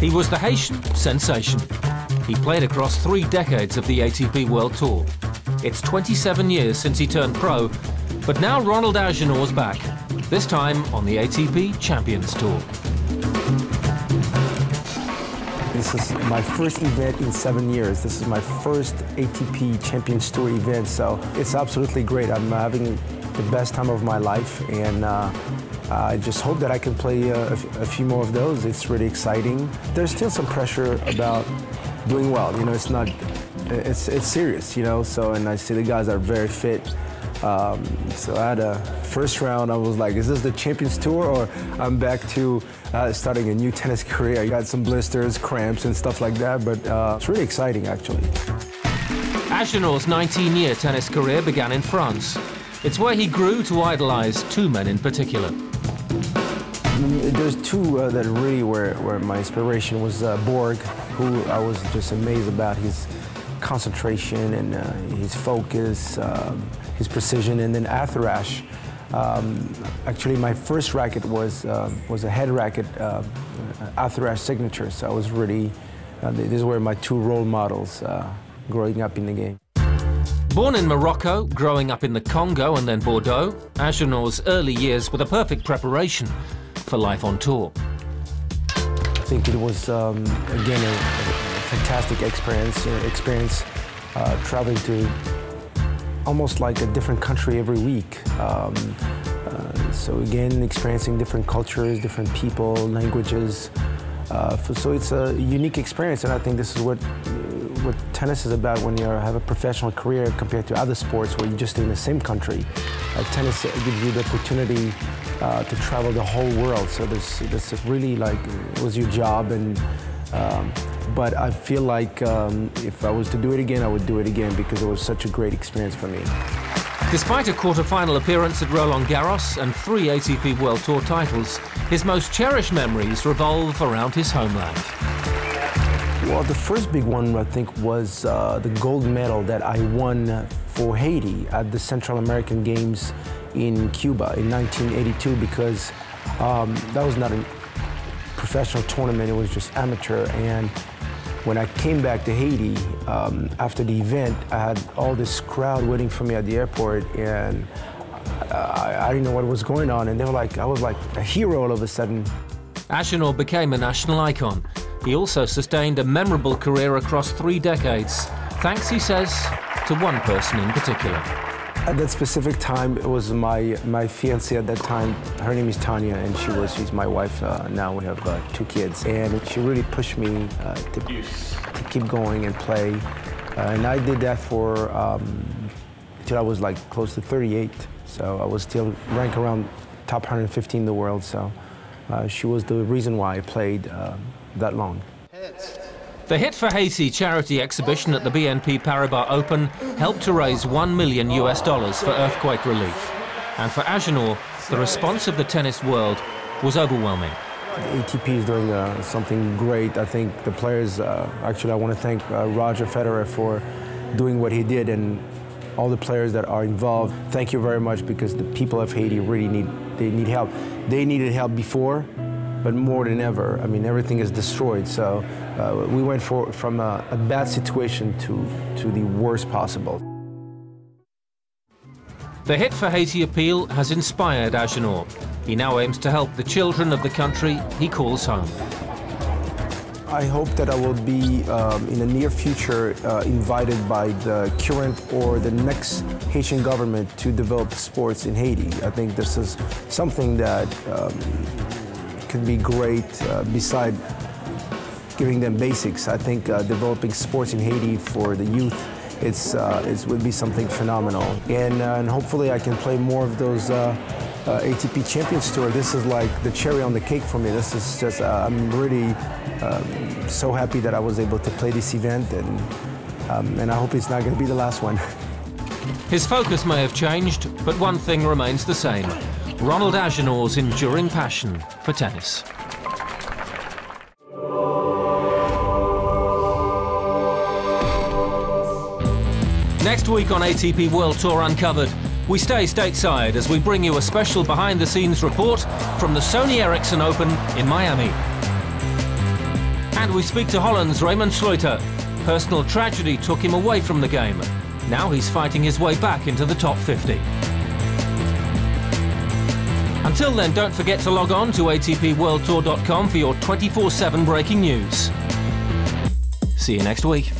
He was the Haitian sensation. He played across three decades of the ATP World Tour. It's 27 years since he turned pro, but now Ronald Agenor's back, this time on the ATP Champions Tour. This is my first event in seven years. This is my first ATP Champions Tour event, so it's absolutely great. I'm having the best time of my life, and uh, I just hope that I can play a, a few more of those. It's really exciting. There's still some pressure about doing well. You know, it's not, it's, it's serious, you know, so, and I see the guys are very fit. Um, so I had a first round, I was like, is this the Champions Tour or I'm back to uh, starting a new tennis career? I got some blisters, cramps and stuff like that, but uh, it's really exciting actually. Agenor's 19-year tennis career began in France. It's where he grew to idolize two men in particular. There's two uh, that really were, were my inspiration was uh, Borg, who I was just amazed about his concentration and uh, his focus, um, his precision, and then Arthur Ashe. Um, actually, my first racket was uh, was a head racket, uh, Arthur Ashe signature. So I was really, uh, these were my two role models uh, growing up in the game. Born in Morocco, growing up in the Congo and then Bordeaux, Agenor's early years were the perfect preparation for life on tour. I think it was, um, again, a, a, fantastic experience, uh, experience uh, traveling to almost like a different country every week. Um, uh, so again, experiencing different cultures, different people, languages. Uh, so it's a unique experience, and I think this is what what tennis is about when you have a professional career compared to other sports where you're just in the same country. Uh, tennis gives you the opportunity uh, to travel the whole world. So this, this is really like, it was your job and um, but I feel like um, if I was to do it again, I would do it again because it was such a great experience for me. Despite a quarter-final appearance at Roland Garros and three ATP World Tour titles, his most cherished memories revolve around his homeland. Well, the first big one, I think, was uh, the gold medal that I won for Haiti at the Central American Games in Cuba in 1982 because um, that was not a professional tournament, it was just amateur. And when I came back to Haiti um, after the event, I had all this crowd waiting for me at the airport and I, I didn't know what was going on. And they were like, I was like a hero all of a sudden. Agenor became a national icon. He also sustained a memorable career across three decades, thanks, he says, to one person in particular. At that specific time, it was my my fiancée at that time. Her name is Tanya, and she was she's my wife uh, now. We have uh, two kids, and she really pushed me uh, to, to keep going and play. Uh, and I did that for um, until I was like close to 38. So I was still ranked around top 115 in the world. So uh, she was the reason why I played uh, that long. The Hit for Haiti charity exhibition at the BNP Paribas Open helped to raise 1 million US dollars for earthquake relief. And for Agenor, the response of the tennis world was overwhelming. The ATP is doing uh, something great. I think the players, uh, actually, I want to thank uh, Roger Federer for doing what he did and all the players that are involved. Thank you very much because the people of Haiti really need, they need help. They needed help before, but more than ever, I mean, everything is destroyed. So uh, we went for, from a, a bad situation to, to the worst possible. The Hit for Haiti appeal has inspired Agenor. He now aims to help the children of the country he calls home. I hope that I will be um, in the near future uh, invited by the current or the next Haitian government to develop sports in Haiti. I think this is something that um, can be great uh, beside giving them basics. I think uh, developing sports in Haiti for the youth it's, uh, it would be something phenomenal. And, uh, and hopefully I can play more of those uh, uh ATP Champions Tour. This is like the cherry on the cake for me. This is just, I'm really um, so happy that I was able to play this event and, um, and I hope it's not going to be the last one. His focus may have changed, but one thing remains the same. Ronald Agenor's enduring passion for tennis. Next week on ATP World Tour Uncovered, we stay stateside as we bring you a special behind-the-scenes report from the Sony Ericsson Open in Miami. And we speak to Holland's Raemon Sluiter. Personal tragedy took him away from the game. Now he's fighting his way back into the top 50. Until then, don't forget to log on to ATPWorldTour.com for your 24-7 breaking news. See you next week.